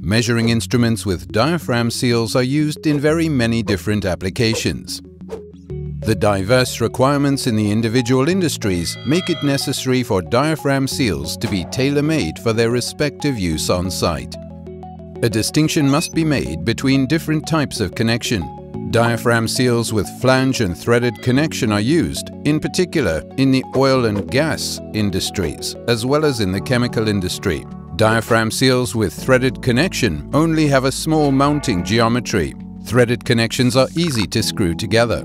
Measuring instruments with diaphragm seals are used in very many different applications. The diverse requirements in the individual industries make it necessary for diaphragm seals to be tailor-made for their respective use on site. A distinction must be made between different types of connection. Diaphragm seals with flange and threaded connection are used, in particular in the oil and gas industries, as well as in the chemical industry. Diaphragm seals with threaded connection only have a small mounting geometry. Threaded connections are easy to screw together.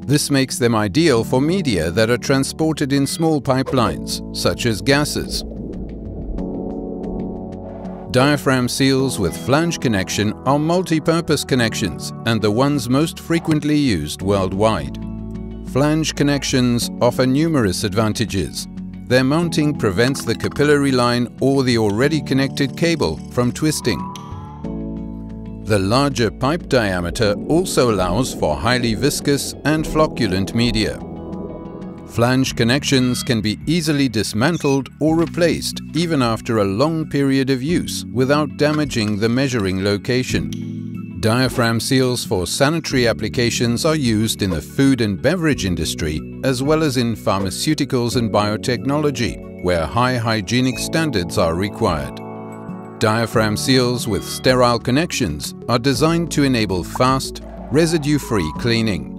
This makes them ideal for media that are transported in small pipelines, such as gases. Diaphragm seals with flange connection are multi-purpose connections and the ones most frequently used worldwide. Flange connections offer numerous advantages. Their mounting prevents the capillary line or the already connected cable from twisting. The larger pipe diameter also allows for highly viscous and flocculent media. Flange connections can be easily dismantled or replaced even after a long period of use without damaging the measuring location. Diaphragm seals for sanitary applications are used in the food and beverage industry as well as in pharmaceuticals and biotechnology, where high hygienic standards are required. Diaphragm seals with sterile connections are designed to enable fast, residue-free cleaning.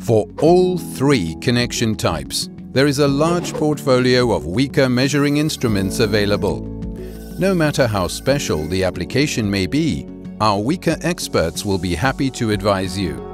For all three connection types, there is a large portfolio of Wika measuring instruments available. No matter how special the application may be, our Wika experts will be happy to advise you.